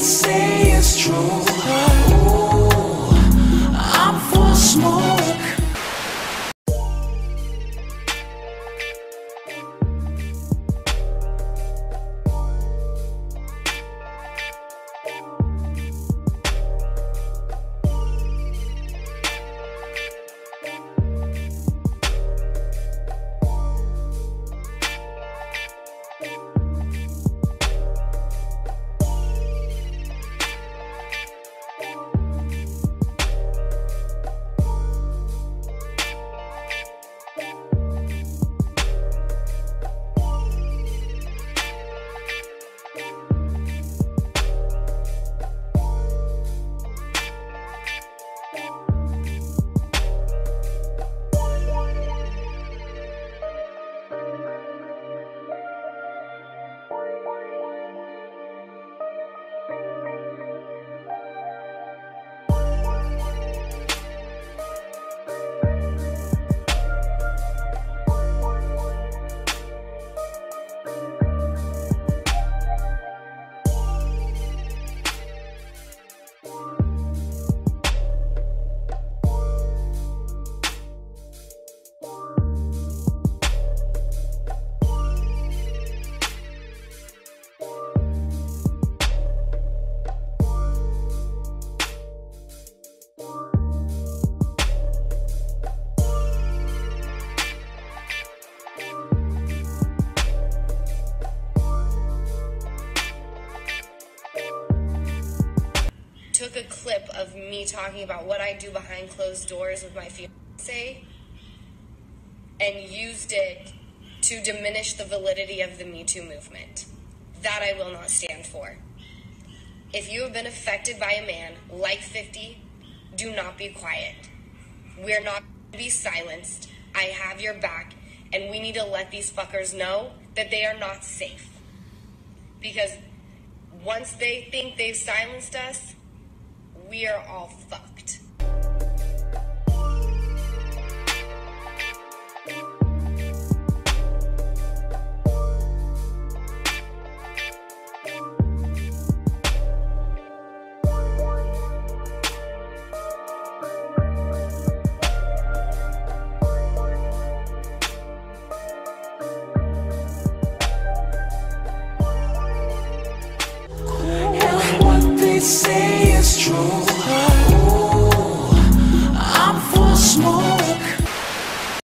say is true. Clip of me talking about what I do behind closed doors with my fiance and used it to diminish the validity of the Me Too movement. That I will not stand for. If you have been affected by a man like 50, do not be quiet. We're not to be silenced. I have your back, and we need to let these fuckers know that they are not safe. Because once they think they've silenced us, we are all fucked. Say is true.